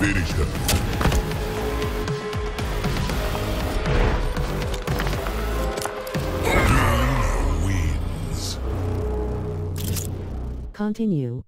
Finish her. Wins. Continue.